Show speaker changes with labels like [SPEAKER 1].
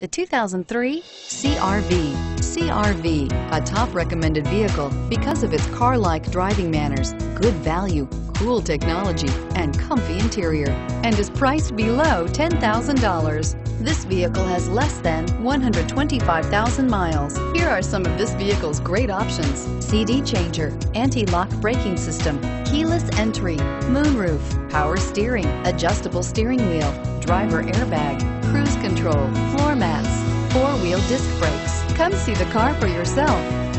[SPEAKER 1] The 2003 CRV. CRV, a top recommended vehicle because of its car-like driving manners, good value, cool technology, and comfy interior, and is priced below $10,000. This vehicle has less than 125,000 miles. Here are some of this vehicle's great options. CD changer, anti-lock braking system, keyless entry, moonroof, power steering, adjustable steering wheel, driver airbag, control, floor mats, four-wheel disc brakes. Come see the car for yourself.